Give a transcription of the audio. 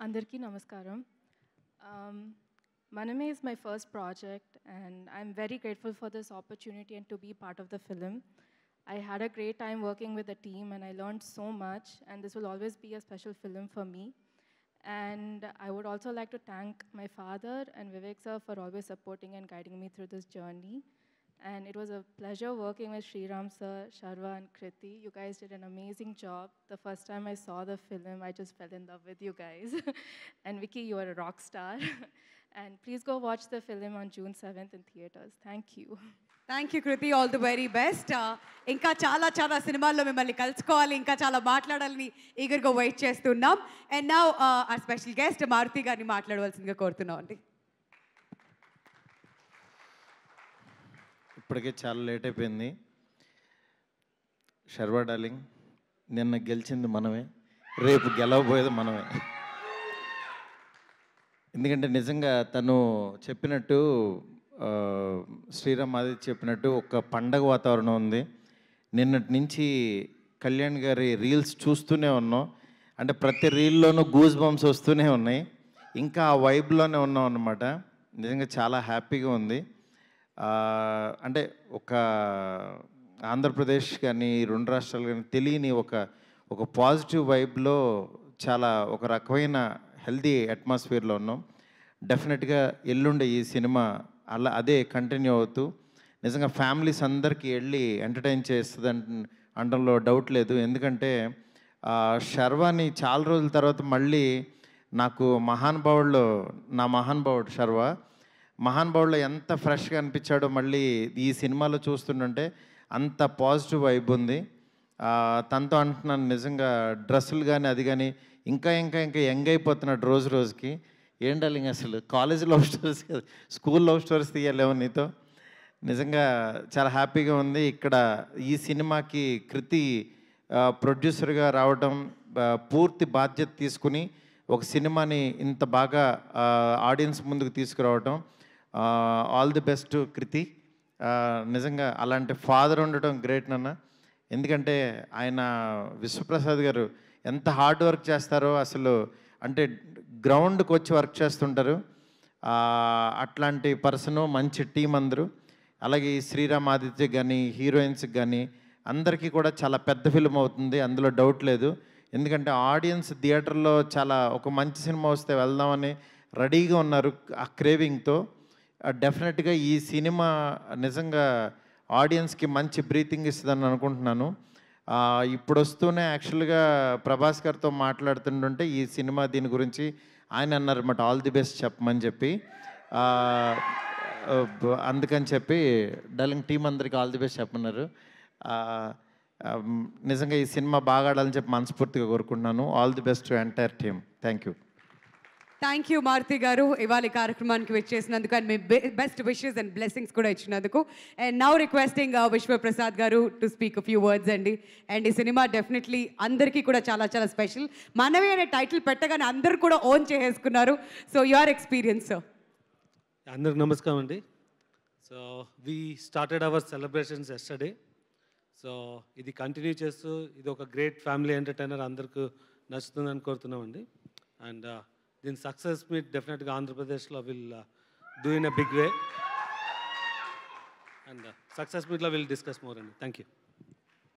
Andarki Namaskaram. Um, Maname is my first project, and I'm very grateful for this opportunity and to be part of the film. I had a great time working with the team, and I learned so much, and this will always be a special film for me. And I would also like to thank my father and Vivek sir for always supporting and guiding me through this journey. And it was a pleasure working with Sriram sir, Sharva and Kriti. You guys did an amazing job. The first time I saw the film, I just fell in love with you guys. and Vicky, you are a rock star. and please go watch the film on June 7th in theaters. Thank you. Thank you Kriti all the very best ఇంకా చాలా చాలా సినిమాల్లో మిమ్మల్ని కలుసుకోవాలి ఇంకా చాలా మాట్లాడాలని ఈగర్గా wait చేస్తున్నాం and నా ఆ స్పెషల్ గెస్ట్ మారుతి గారిని మాట్లాడవలసిందిగా కోరుతున్నాం అండి ఇప్పటికే చాలా లేట్ అయిపోయింది. శర్వా డార్లింగ్ నిన్న గెలిచింది మనమే రేపు గెలవబోయేది మనమే. ఎందుకంటే నిజంగా తను చెప్పినట్టు శ్రీరామ్ ఆదిత్య చెప్పినట్టు ఒక పండగ వాతావరణం ఉంది. నిన్నటి నుంచి కళ్యాణ్ గారి రీల్స్ చూస్తూనే ఉన్నాం. అంటే ప్రతి రీల్లోనూ గూజ్ బంప్స్ వస్తూనే ఉన్నాయి. ఇంకా ఆ వైబ్లోనే ఉన్నాం అన్నమాట. నిజంగా చాలా హ్యాపీగా ఉంది. అంటే ఒక ఆంధ్రప్రదేశ్ కానీ రెండు రాష్ట్రాలు కానీ తెలియని ఒక ఒక పాజిటివ్ వైబ్లో చాలా ఒక రకమైన హెల్దీ అట్మాస్ఫియర్లో ఉన్నాం. డెఫినెట్గా ఎల్లుండే ఈ సినిమా అలా అదే కంటిన్యూ అవుతూ నిజంగా ఫ్యామిలీస్ అందరికీ వెళ్ళి ఎంటర్టైన్ చేస్తుంది అనడంలో డౌట్ లేదు. ఎందుకంటే శర్వాని చాలా రోజుల తర్వాత మళ్ళీ నాకు మహానుభావుల్లో నా మహానుభావుడు శర్వా మహానుభావుల్లో ఎంత ఫ్రెష్గా అనిపించాడో మళ్ళీ ఈ సినిమాలో చూస్తుంటే అంత పాజిటివ్ వైబ్ ఉంది. తనతో అంటున్నాను నిజంగా డ్రెస్సులు కానీ అది కానీ ఇంకా ఇంకా ఇంకా యంగ్ అయిపోతున్నాడు రోజు రోజుకి. ఏం అసలు? కాలేజ్ లవ్ స్టోరీస్ కదా. స్కూల్ లవ్ స్టోరీస్ తీయలేవు నీతో. నిజంగా చాలా హ్యాపీగా ఉంది. ఇక్కడ ఈ సినిమాకి కృతి ప్రొడ్యూసర్గా రావడం పూర్తి బాధ్యత తీసుకుని ఒక సినిమాని ఇంత బాగా ఆడియన్స్ ముందుకు తీసుకురావడం ఆల్ ది బెస్ట్ కృతి. నిజంగా అలాంటి ఫాదర్ ఉండటం గ్రేట్ నాన్న. ఎందుకంటే ఆయన విశ్వప్రసాద్ గారు ఎంత హార్డ్ వర్క్ చేస్తారో అసలు అంటే గ్రౌండ్కి వచ్చి వర్క్ చేస్తుంటారు. అట్లాంటి పర్సను మంచి టీం అందరూ. అలాగే ఈ శ్రీరామ్ ఆదిత్య కానీ హీరోయిన్స్కి కానీ అందరికీ కూడా చాలా పెద్ద ఫిల్మ్ అవుతుంది. అందులో డౌట్ లేదు. ఎందుకంటే ఆడియన్స్ థియేటర్లో చాలా ఒక మంచి సినిమా వస్తే వెళ్దామని రెడీగా ఉన్నారు ఆ క్రేవింగ్తో డెఫినెట్గా ఈ సినిమా నిజంగా ఆడియన్స్కి మంచి బ్రీతింగ్ ఇస్తుందని అనుకుంటున్నాను. ఇప్పుడు వస్తూనే యాక్చువల్గా ప్రభాస్ గారితో మాట్లాడుతుంటుంటే ఈ సినిమా దీని గురించి ఆయన అన్నారన్నమాట ఆల్ ది బెస్ట్ చెప్పమని చెప్పి. అందుకని చెప్పి డల్లింగ్ టీం అందరికి ఆల్ ది బెస్ట్ చెప్పన్నారు నిజంగా ఈ సినిమా బాగా ఆడాలని చెప్పి మనస్ఫూర్తిగా కోరుకుంటున్నాను. All the best to entire team thank you thank you Maruti garu. ఇవాళ కార్యక్రమానికి వచ్చేసినందుకు అండ్ మీ బెస్ట్ విషెస్ అండ్ బ్లెస్సింగ్స్ కూడా ఇచ్చినందుకు. And now requesting Vishwaprasad garu to speak few words అండి. అండ్ ఈ సినిమా డెఫినెట్లీ అందరికీ కూడా చాలా చాలా స్పెషల్ మనమే అనే టైటిల్ పెట్టగానే అందరు కూడా ఓన్ చేసేసుకున్నారు. సో యువర్ ఎక్స్పీరియన్స్ అందరికి నమస్కారం అండి. So we started our celebrations yesterday so ఇది కంటిన్యూ చేస్తూ ఇది ఒక గ్రేట్ ఫ్యామిలీ ఎంటర్టైనర్ అందరికీ నచ్చుతుందని కోరుతున్నామండి. అండ్ దీని సక్సెస్ మీట్ డెఫినెట్గా ఆంధ్రప్రదేశ్లో will do in a big way and success మీట్లో విల్ డిస్కస్ మోర్ అండి థ్యాంక్ యూ